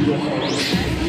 Música